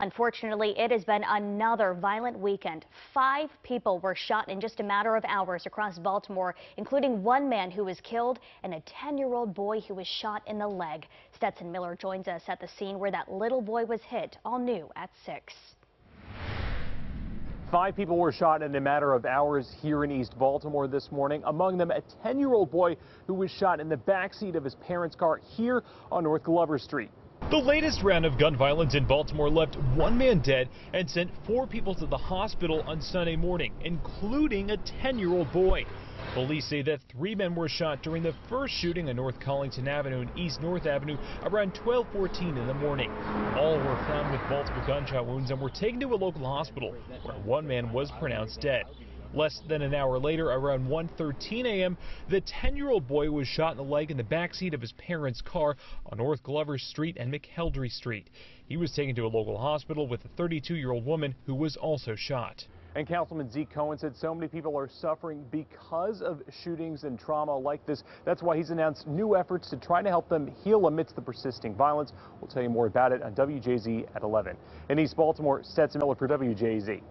Unfortunately, it has been another violent weekend. Five people were shot in just a matter of hours across Baltimore, including one man who was killed and a 10-year-old boy who was shot in the leg. Stetson Miller joins us at the scene where that little boy was hit, all new at 6. Five people were shot in a matter of hours here in East Baltimore this morning. Among them, a 10-year-old boy who was shot in the backseat of his parents' car here on North Glover Street. The latest round of gun violence in Baltimore left one man dead and sent four people to the hospital on Sunday morning, including a 10-year-old boy. Police say that three men were shot during the first shooting on North Collington Avenue and East North Avenue around 12:14 in the morning. All were found with multiple gunshot wounds and were taken to a local hospital, where one man was pronounced dead. Less than an hour later, around 1.13 a.m., the 10-year-old boy was shot in the leg in the backseat of his parents' car on North Glover Street and McElderry Street. He was taken to a local hospital with a 32-year-old woman who was also shot. And Councilman Zeke Cohen said so many people are suffering because of shootings and trauma like this. That's why he's announced new efforts to try to help them heal amidst the persisting violence. We'll tell you more about it on WJZ at 11. In East Baltimore, Stetson Miller for WJZ.